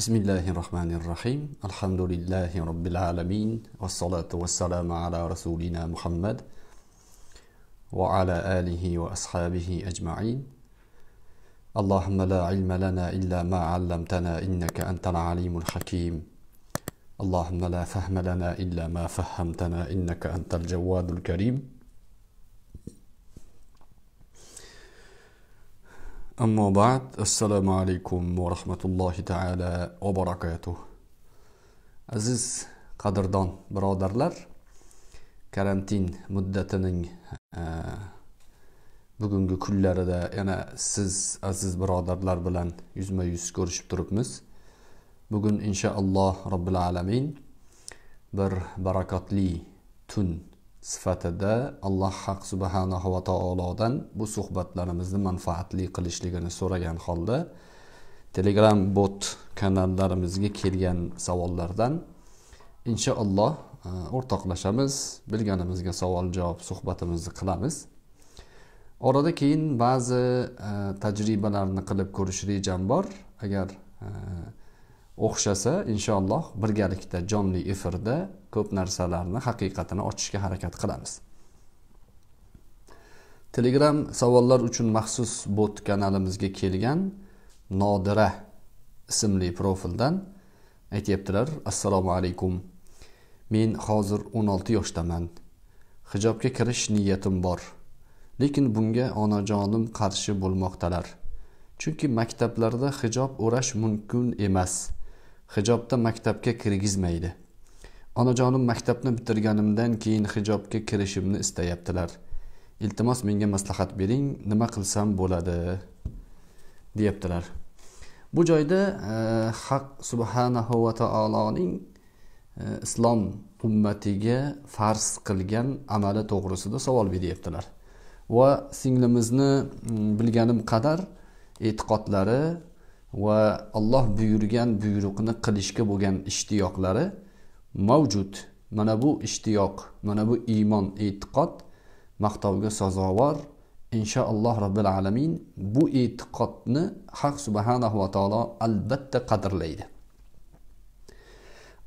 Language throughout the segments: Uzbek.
بسم الله الرحمن الرحيم الحمد لله رب العالمين والصلاة والسلام على رسولنا محمد وعلى آله وأصحابه أجمعين اللهم لا علم لنا إلا ما علمتنا إنك أنت العليم الحكيم اللهم لا فهم لنا إلا ما فهمتنا إنك أنت الجواد الكريم ammo ba'd assalomu alaykum va rahmatullohi taala va barakatuh. Aziz qadrdon birodarlar karantin muddatining e, bugungi kunlarida yana siz aziz birodarlar bilan yuzma yuz ko'rishib turibmiz. Bugun inshaalloh robbil alamin bir barakotli tun sifatida alloh haq subhanahu va taolodan bu suhbatlarimizni manfaatli qilishligini so'ragan holda telegram bot kanallarimizga kelgan savollardan inshaalloh e, o'rtoqlashamiz bilganimizga savol javob suhbatimizni qilamiz. Orada keyin ba'zi e, tajribalarni qilib ko'rish rejam bor. Agar e, o'xshasa inshaalloh birgalikda jonli efirda ko'p narsalarni haqiqatini ochishga harakat qilamiz. Telegram savollar uchun maxsus bot kanalimizga kelgan nodira ismli profildan aytyaptilar assalomu alaykum. Men hozir 16 yoshdaman. Hijobga kirish niyatim bor lekin bunga onajonim qarshi bo'lmoqdalar. Chunki maktablarda hijob o'rash mumkin emas. Hijobda maktabga kirgizmaydi. Onajonim maktabni bitirganimdan keyin hijobga kirishimni istayaptilar. Iltimos menga maslahat bering nima qilsam bo'ladi deyaptilar. Bu joyda e, haq subhanahu va taoloning e, islom ummatiga farz qilgan amali to'g'risida savol beryaptilar. Va singlimizni bilganim qadar e'tiqodlari va alloh buyurgan buyruqni qilishga bo'lgan ishtiyoqlari mavjud. Mana bu ishtiyoq mana bu iymon e'tiqod maqtovga sazovor. Inshaalloh robbil alamin bu e'tiqodni haq subhanahu va taolo albatta qadrlaydi.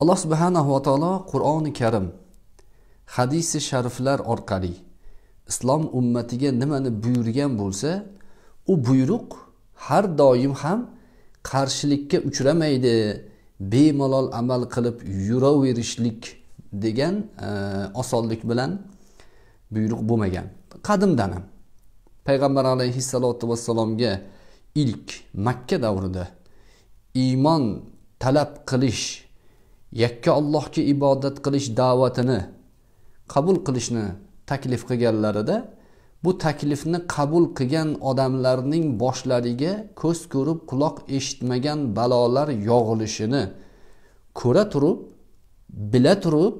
Alloh subhanahu va taolo qur'oni karim hadisi shariflar orqali islom ummatiga nimani buyurgan bo'lsa u buyruq har doim ham qarshilikka uchramaydi bemalol amal qilib yuraverishlik degan e, osonlik bilan buyruq bo'lmagan. Qadimdan ham payg'ambar alayhissalotu vassalomga ilk makka davrida iymon talab qilish yakka allohga ibodat qilish da'vatini qabul qilishni taklif qilganlarida bu taklifni qabul qilgan odamlarning boshlariga ko'z ko'rib quloq eshitmagan balolar yog'ilishini ko'ra turib bila turib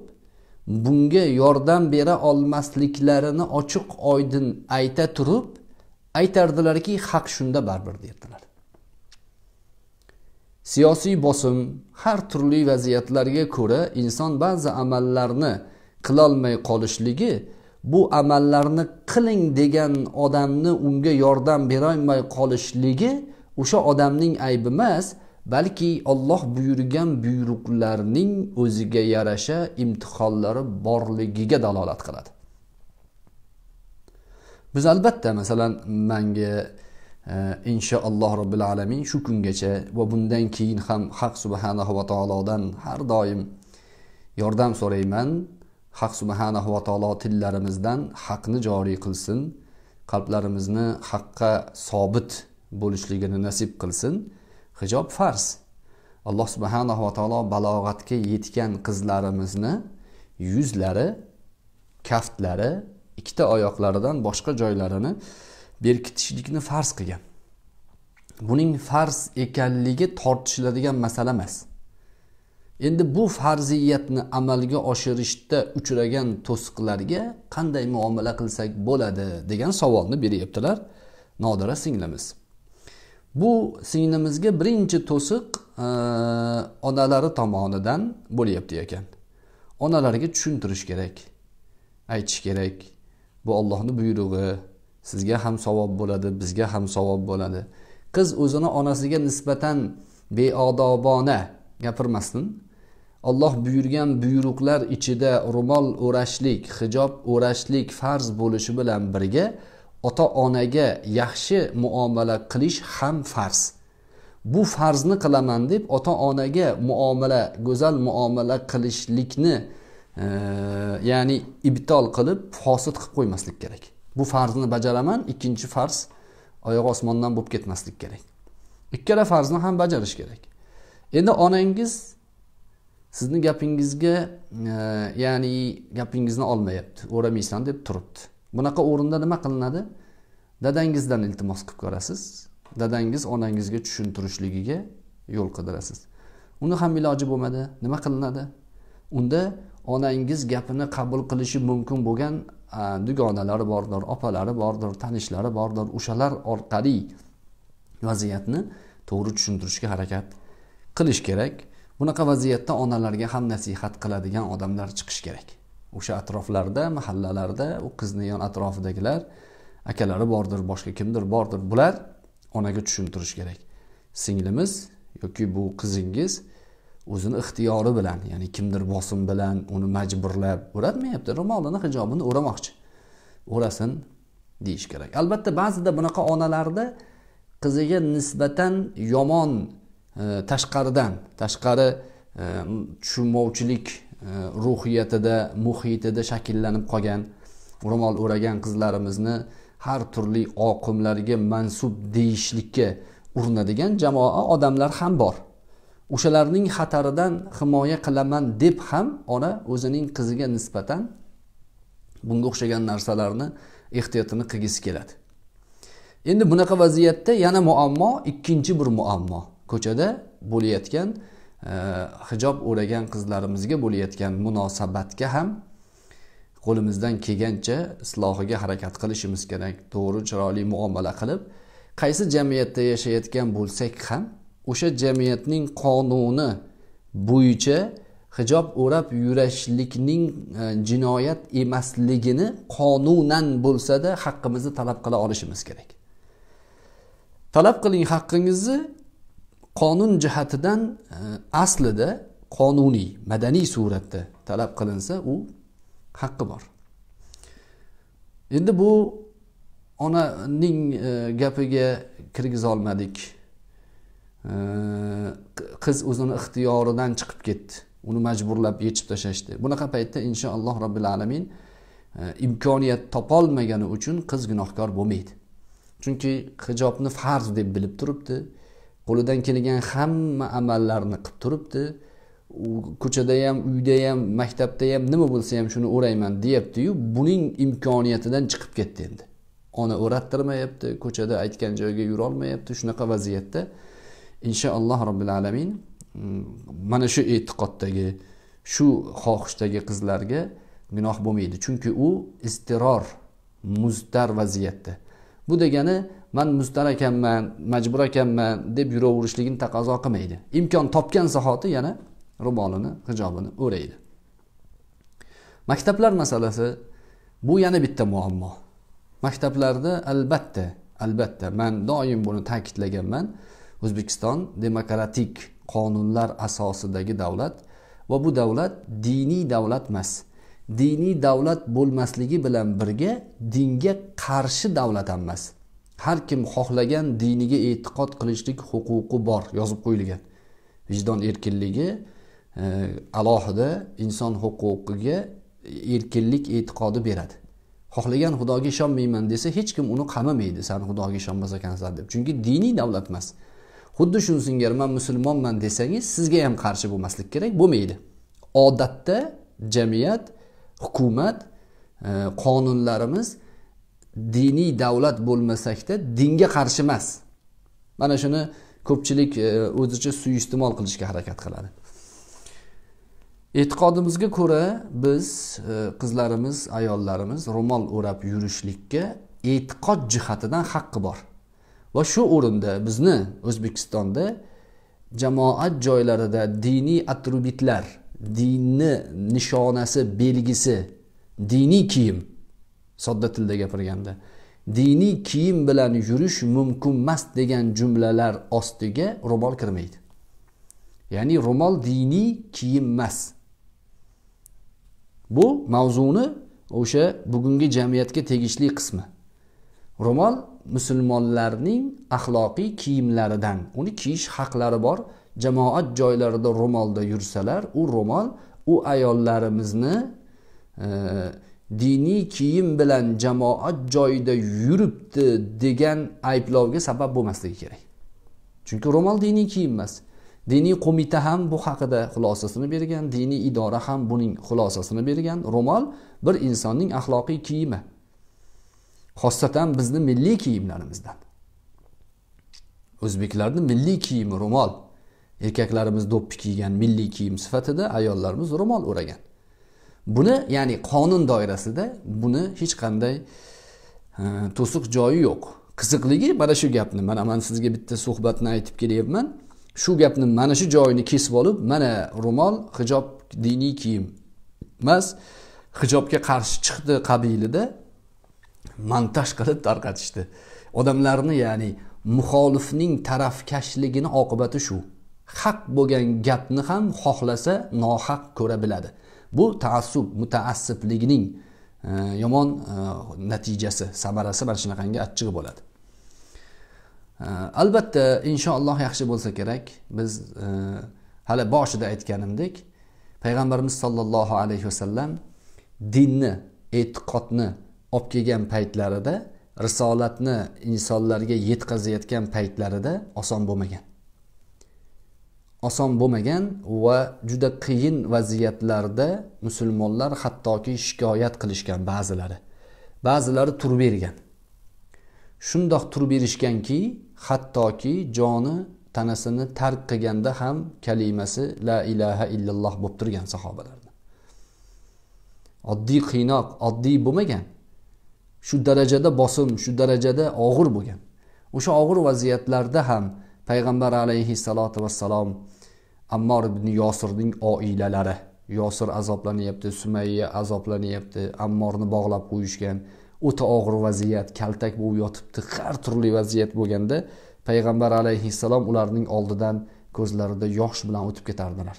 bunga yordam bera olmasliklarini ochiq oydin ayta turib aytardilarki haq shunda baribir derdilar. Siyosiy bosim har turli vaziyatlarga ko'ra inson ba'zi amallarni qilolmay qolishligi bu amallarni qiling degan odamni unga yordam berolmay qolishligi o'sha odamning aybi emas balki olloh buyurgan buyruqlarning o'ziga yarasha imtihonlari borligiga dalolat qiladi. Biz albatta masalan manga e, inshaalloh robbil alamin shu kungacha va bundan keyin ham haq subhanahu va taolodan har doim yordam so'rayman. Haq subhanahu va taolo tillarimizdan haqni joriy qilsin qalblarimizni haqqa sobit bo'lishligini nasib qilsin. Hijob farz. Alloh subhanahu va taolo balog'atga yetgan qizlarimizni yuzlari kaftlari ikkita oyoqlaridan boshqa joylarini berkitishlikni farz qilgan. Buning farz ekanligi tortishiladigan masala emas. Endi bu farziyatni amalga oshirishda uchragan to'siqlarga qanday muomala qilsak bo'ladi degan savolni beryaptilar. Nodira singlimiz. Bu singlimizga birinchi to'siq e, onalari tomonidan bo'lyapti ekan. Onalarga tushuntirish kerak aytish kerak. Bu ollohni buyrug'i sizga ham savob bo'ladi bizga ham savob bo'ladi. Qiz o'zini onasiga nisbatan beodobona gapirmasdan olloh buyurgan buyruqlar ichida ro'mol o'rashlik hijob o'rashlik farz bo'lishi bilan birga ota onaga yaxshi muomala qilish ham farz. Bu farzni qilaman deb ota onaga muomala go'zal muomala qilishlikni e, ya'ni ibtol qilib fosit qilib qo'ymaslik kerak. Bu farzni bajaraman ikkinchi farz oyog'i osmondan bo'lib ketmaslik kerak. Ikkala farzni ham bajarish kerak. Endi onangiz sizni gapingizga e, ya'ni gapingizni olmayapti o'ramaysan deb turibdi. Bunaqa o'rinda nima qilinadi? Dadangizdan iltimos qilib ko'rasiz. Dadangiz onangizga tushuntirishligiga yo'l qidirasiz. Uni ham iloji bo'lmadi. Nima qilinadi? Unda onangiz gapini qabul qilishi mumkin bo'lgan dugonalari bordir opalari bordir tanishlari bordir o'shalar orqali vaziyatni to'g'ri tushuntirishga harakat qilish kerak. Bunaqa vaziyatda onalarga ham nasihat qiladigan odamlar chiqishi kerak. O'sha atroflarda mahallalarda u qizni yon atrofidagilar akalari bordir boshqa kimdir bordir bular onaga tushuntirish kerak. Singlimiz yoki bu qizingiz o'zini ixtiyori bilan ya'ni kimdir bosim bilan uni majburlab o'ratmayapti ro'molini hijobini o'ramoqchi. O'rasin deyish kerak. Albatta ba'zida bunaqa onalarda qiziga nisbatan yomon Э, tashqaridan tashqari э, tushunmovchilik э, ruhiyatida muhitida shakllanib qolgan ro'mol o'ragan qizlarimizni har turli oqimlarga mansub deyishlikka urinadigan jamoa odamlar ham bor. O'shalarning xataridan himoya qilaman deb ham ona o'zining qiziga nisbatan bunga o'xshagan narsalarni ehtiyotini qilgisi keladi. Endi bunaqa vaziyatda yana muammo ikkinchi bir muammo. Ko'chada bo'layotgan e, hijob o'ragan qizlarimizga bo'layotgan munosabatga ham qo'limizdan kelgancha islohiga harakat qilishimiz kerak. To'g'ri chiroyli muomala qilib qaysi jamiyatda yashayotgan bo'lsak ham o'sha jamiyatning qonuni bo'yicha hijob o'rab yurishlikning e, jinoyat emasligini qonunan bo'lsada haqqimizni talab qila olishimiz kerak. Talab qiling haqqingizni qonun jihatidan e, aslida qonuniy madaniy suratda talab qilinsa u haqqi bor. Endi bu onaning e, gapiga kirgizolmadik e, qiz o'zini ixtiyoridan chiqib ketdi. Uni majburlab yechib tashlashdi. Bunaqa paytda inshaalloh robbil alamin imkoniyat topolmagani uchun qiz gunohkor bo'lmaydi. Chunki hijobni farz deb bilib turibdi. Qo'lidan kelgan hamma amallarni qilib turibdi. U ko'chada ham uyda ham maktabda ham nima bo'lsa ham shuni o'rayman deyaptiyu buning imkoniyatidan chiqib ketdi endi. Ona o'rattirmayapti ko'chada aytgan joyga yurolmayapti shunaqa vaziyatda. Inshaalloh robbil alamin mm, mana shu e'tiqoddagi shu xohishdagi qizlarga gunoh bo'lmaydi. Chunki u istiror muztar vaziyatda. Bu degani man mustar ekanman majbur ekanman deb yuraverishligini taqozo qilmaydi. Imkon topgan zahoti yana ro'molini hijobini o'raydi. Maktablar masalasi bu yana bitta muammo. Maktablarda albatta albatta man doim buni ta'kidlaganman. O'zbekiston demokratik qonunlar asosidagi davlat va bu davlat diniy davlat emas. Diniy davlat bo'lmasligi bilan birga dinga qarshi davlat ham emas. Har kim xohlagan diniga e'tiqod qilishlik huquqi bor yozib qo'yilgan. Vijdon erkinligi e, alohida inson huquqiga erkinlik e'tiqodi beradi. Xohlagan xudoga ishonmayman desa hech kim uni qamamaydi san xudoga ishonmas ekansan deb. Chunki diniy davlat emas. Xuddi shuni singari man musulmonman desangiz sizga ham qarshi bo'lmaslik kerak bo'lmaydi. Odatda jamiyat hukumat e, qonunlarimiz diniy davlat bo'lmasakda dinga qarshi emas. Mana shuni ko'pchilik e, o'zicha suiiste'mol qilishga harakat qiladi. E'tiqodimizga ko'ra biz e, qizlarimiz ayollarimiz ro'mol o'rab yurishlikka e'tiqod jihatidan haqqi bor. Va shu o'rinda bizni o'zbekistonda jamoat joylarida diniy atributlar dinni nishonasi belgisi diniy kiyim sodda tilda gapirganda diniy kiyim bilan yurish mumkin emas degan jumlalar ostiga ro'mol kirmaydi. Ya'ni ro'mol diniy kiyim emas. Bu mavzuni o'sha bugungi jamiyatga tegishli qismi. Ro'mol musulmonlarning axloqiy kiyimlaridan uni kiyish haqlari bor. Jamoat joylarida ro'molda yursalar u ro'mol u ayollarimizni e, diniy kiyim bilan jamoat joyida yuribdi degan ayblovga sabab bo'lmasligi kerak. Chunki ro'mol diniy kiyim emas. Diniy qo'mita ham bu haqida xulosasini bergan diniy idora ham buning xulosasini bergan. Ro'mol bir insonning axloqiy kiyimi. Xosatan bizni milliy kiyimlarimizdan. O'zbeklarni milliy kiyimi ro'mol. Erkaklarimiz do'ppi kiygan milliy kiyim sifatida ayollarimiz ro'mol o'ragan. Buni ya'ni qonun doirasida buni hech qanday e, to'siq joyi yo'q. Qiziqligi mana shu gapni mana man sizga bitta suhbatni aytib kelyapman. Shu gapni mana shu joyini kesib olib mana ro'mol hijob diniy kiyim emas hijobga qarshi chiqdi qabilida montaj qilib tarqatishdi. Odamlarni ya'ni muxolifning tarafkashligini oqibati shu. Haq bo'lgan gapni ham xohlasa nohaq ko'ra biladi. Bu taassub mutaassiblikning e, yomon e, natijasi samarasi mana shunaqangi achchig'i bo'ladi. E, albatta inshaalloh yaxshi bo'lsa kerak. Biz hali boshida aytganimdek payg'ambarimiz sollallohu alayhi vasallam dinni e'tiqodni olib kelgan paytlarida risolatni insonlarga yetkazayotgan paytlarida oson bo'lmagan. Oson bo'lmagan va juda qiyin vaziyatlarda musulmonlar hattoki shikoyat qilishgan ba'zilari. Ba'zilari turib bergan. Shundoq turib berishganki hattoki joni tanasini tark qilganda ham kalimasi la ilaha illalloh bo'lib turgan sahobalarni oddiy qiynoq oddiy bo'lmagan. Shu darajada bosim shu darajada og'ir bo'lgan. O'sha og'ir vaziyatlarda ham payg'ambar alayhissalotu vassalom ammor ibn yosirning oilalari. Yosir azoblanyapti sumayya azoblanyapti ammorni bog'lab qo'yishgan. O'ta og'ir vaziyat kaltak bo'lib yotibdi har turli vaziyat bo'lganda payg'ambar alayhissalom ularning oldidan ko'zlarida yosh bilan o'tib ketardilar.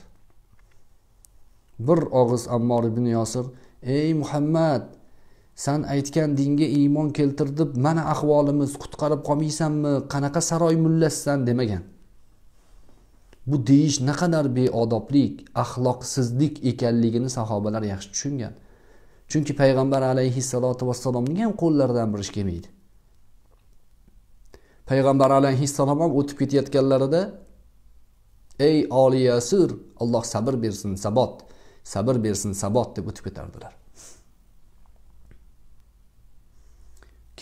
Bir og'iz ammor ibn yosir ey muhammad san aytgan dinga iymon keltirib mana ahvolimiz qutqarib qolmaysanmi qanaqa saroy mullasisan demagan. Bu deyish naqadar beodoblik axloqsizlik ekanligini sahobalar yaxshi tushungan. Chunki payg'ambar alayhissalotu vassalomning ham qo'llaridan bir ish kelmaydi? Payg'ambar alayhissalom ham o'tib ketayotganlarida ey oliyasir alloh sabr bersin sabot sabr bersin sabot deb o'tib ketardilar.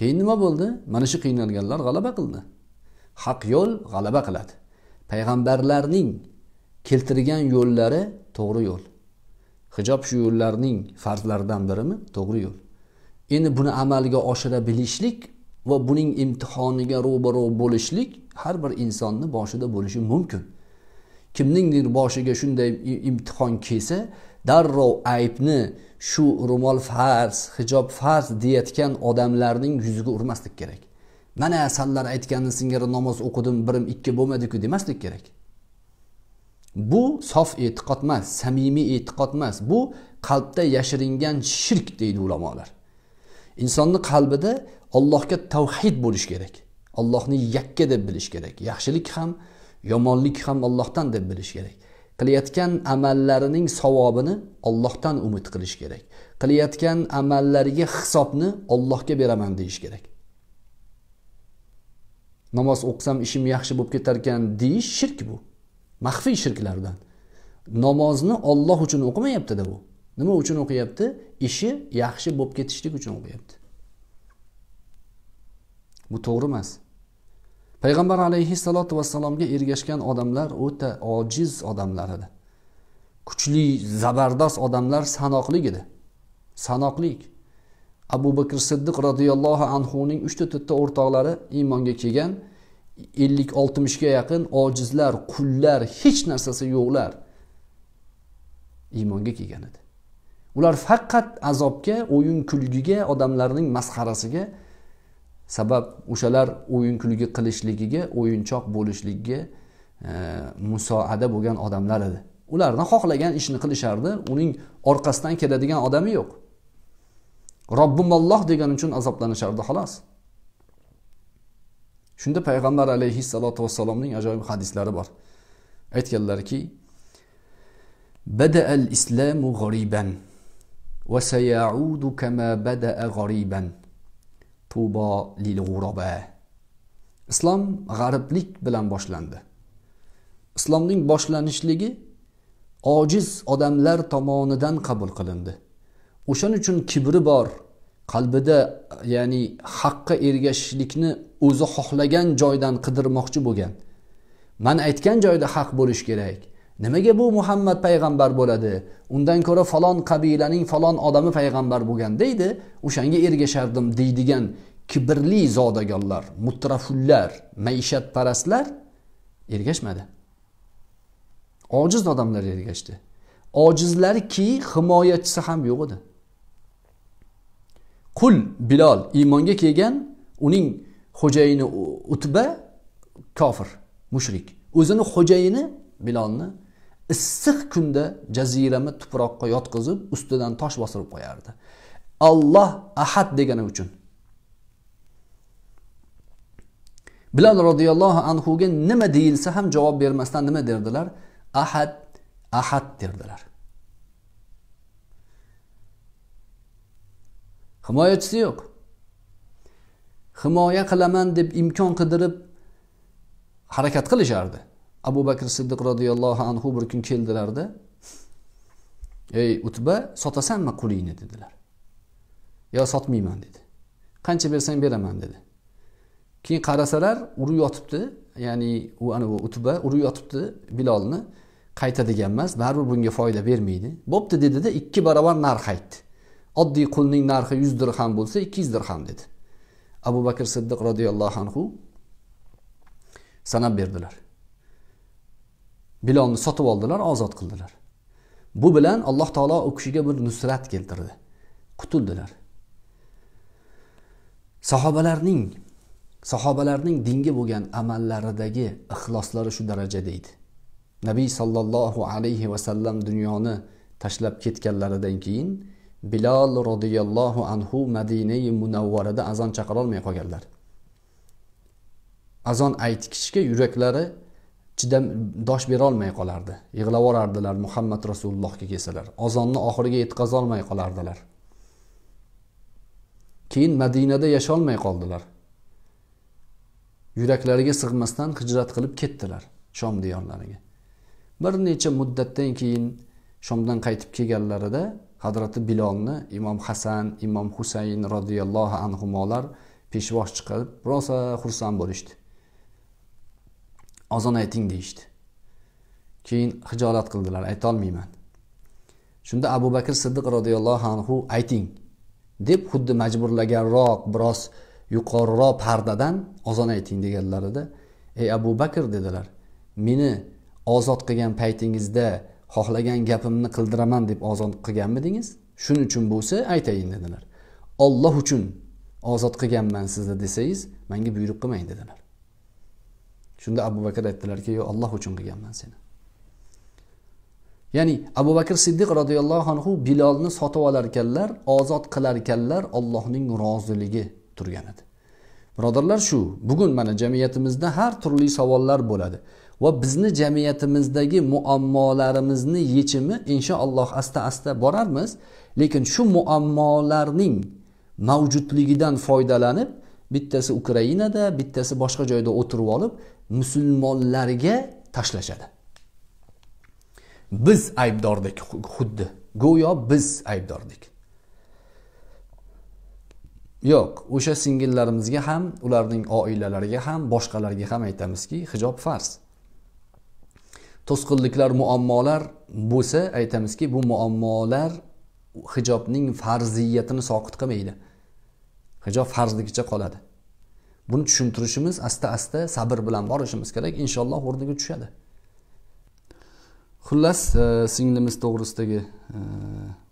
Keyin nima bo'ldi? Mana shu qiynalganlar g'alaba qildi. Haq yo'l g'alaba qiladi. Payg'ambarlarning keltirgan yo'llari to'g'ri yo'l. Hijob shu yo'llarning farzlaridan birimi to'g'ri yo'l. Endi buni amalga oshira bilishlik va buning imtihoniga ro'baro bo'lishlik har bir insonni boshida bo'lishi mumkin. Kimningdir boshiga shunday imtihon kelsa darrov aybni shu ro'mol farz hijob farz deyayotgan odamlarning yuziga urmaslik kerak. Mana sanlar aytganini singari namoz o'qidim birim ikki bo'lmadiku demaslik kerak. Bu sof e'tiqod emas samimiy e'tiqod emas. Bu qalbda yashiringan shirk deydi ulamolar. Insonni qalbida allohga tavhid bo'lishi kerak. Allohni yakka deb bilish kerak. Yaxshilik ham yomonlik ham allohdan deb bilish kerak. Qilayotgan amallarining savobini ollohdan umid qilish kerak. Qilayotgan amallariga hisobni ollohga beraman deyish kerak. Namoz o'qisam ishim yaxshi bo'lib ketarkan deyish shirk bu. Maxfiy shirklardan. Namozni olloh uchun o'qimayaptida bu. Nima uchun o'qiyapti? Ishi yaxshi bo'lib ketishlik uchun o'qiyapti. Bu to'g'ri emas. Payg'ambar alayhissalotu vassalomga ergashgan odamlar o'ta ojiz odamlar edi. Kuchli zabardast odamlar sanoqli edi. Sanoqli abu bakr siddiq roziyallohu anhuning uchta to'rtta o'rtoqlari iymonga kelgan ellik oltmishga yaqin ojizlar qullar hech narsasi yo'qlar iymonga kelgan edi. Ular faqat azobga o'yin kulgiga odamlarning masxarasiga sabab o'shalar o'yin kulgi qilishligiga o'yinchoq bo'lishligiga e, musoada bo'lgan odamlar edi. Ularni xohlagan ishni qilishardi uning orqasidan keladigan odami yo'q. Robbimolloh degani uchun azoblanishardi xolos. Shunda payg'ambar alayhissalotu vassalomning ajoyib hadislari bor. Aytganlarki badaal islamu g'oriban va sayaudu kama badaa g'oriban tubo lil g'uroba islom g'ariblik bilan boshlandi. Islomning boshlanishligi ojiz odamlar tomonidan qabul qilindi. O'shaning uchun kibri bor qalbida ya'ni haqqa ergashishlikni o'zi xohlagan joydan qidirmoqchi bo'lgan. Man aytgan joyda haq bo'lishi kerak. Nimaga bu muhammad payg'ambar bo'ladi? Undan ko'ra falon qabilaning falon odami payg'ambar bo'lgan deydi. O'shanga ergashardim deydigan kibrli zodagonlar mutrafullar maishatparastlar ergashmadi. Ojiz odamlar ergashdi. Ojizlarki himoyachisi ham yo'q edi. Qul bilol iymonga kelgan uning xo'jayini utba kofir mushrik. O'zini xo'jayini bilolni issiq kunda jazirama tuproqqa yotqizib ustidan tosh bostirib qo'yardi. Alloh ahad degani uchun. Bilal roziyallohu anhuga nima deyilsa ham javob bermasdan nima derdilar? Ahad ahad derdilar. Himoyachisi yo'q. Himoya qilaman deb imkon qidirib harakat qilishardi. Abu bakr siddiq roziyallohu anhu bir kun keldilarda ey utba sotasanmi qulingni dedilar. Yo sotmayman dedi. Qancha bersang beraman dedi. Keyin qarasalar urib yotibdi. Ya'ni u anavi utba urib yotibdi bilolni qaytadigan emas baribir bunga foyda bermaydi. Bo'pti dedida ikki barobar narx aytdi oddiy qulning narxi yuz dirham bo'lsa ikki yuz dirham dedi. Abu bakr siddiq roziyallohu anhu sanab berdilar. Bilolni sotib oldilar ozod qildilar. Bu bilan alloh taolo u kishiga bir nusrat keltirdi. Qutuldilar sahobalarning sahobalarning dinga bo'lgan amallaridagi ixloslari shu darajada edi nabiy sollallohu alayhi vasallam dunyoni tashlab ketganlaridan keyin bilol roziyallohu anhu madinai munavvarada azon chaqirolmay qolganlar. Azon aytishga yuraklari chidam dosh berolmay qolardi. Yig'lab yuborardilar muhammad rasulullohga kelsalar. Ozonni oxiriga yetkazolmay qolardilar. Keyin madinada yasholmay qoldilar. Yuraklariga sig'masdan hijrat qilib ketdilar shom diyorlariga. Bir necha muddatdan keyin shomdan qaytib kelganlarida hazrati bilolni imom hasan imom husayn roziyallohu anhular peshvoz chiqarib rosa xursand bo'lishdi. Ozon ayting deyishdi. Keyin hijolat qildilar aytolmayman. Shunda abu bakr siddiq roziyallohu anhu ayting deb xuddi majburlaganroq biroz yuqoriroq pardadan ozon ayting deganlarida ey abu bakr dedilar meni ozod qilgan paytingizda xohlagan gapimni qildiraman deb ozod qilganmidingiz? Shuning uchun bo'lsa aytayin dedilar. Olloh uchun ozod qilganman sizni desangiz manga buyruq qilmang dedilar. Shunda abu bakr aytdilarki yo alloh uchun qilganman seni. Ya'ni abu bakr siddiq roziyallohu anhu bilolni sotib olar ekanlar ozod qilar ekanlar ollohning roziligi turgan edi. Birodarlar shu bugun mana jamiyatimizda har turli savollar bo'ladi va bizni jamiyatimizdagi muammolarimizni yechimi inshaalloh asta asta borarmiz lekin shu muammolarning mavjudligidan foydalanib bittasi ukrainada bittasi boshqa joyda o'tirib olib musulmonlarga tashlashadi. Biz aybdordik xuddi go'yo biz aybdordik yo'q o'sha singillarimizga ham ularning oilalariga ham boshqalarga ham aytamizki hijob farz. To'sqinliklar muammolar bo'lsa aytamizki bu muammolar hijobning farziyatini soqit qilmaydi. Hijob farzligicha qoladi. buni tushuntirishimiz asta asta sabr bilan borishimiz kerak. Inshaalloh o'rniga tushadi. Xullas e, singlimiz to'g'risidagi e,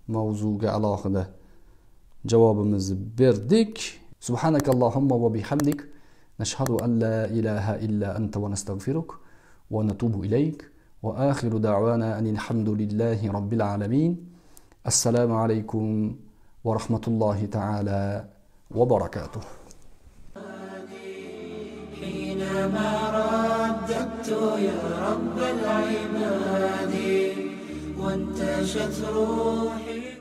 mavzuga alohida javobimizni berdik. Subhanakallohumma va bihamdik. Nashhadu an la ilaha illa anta va nastag'firuk va natubu ilayk. Va axiru da'vana anil hamdulillahi robbil alamin. Assalomu alaykum va rahmatullohi taala va barakatuh. حينما رددت يا رب العباد وانتشت روحي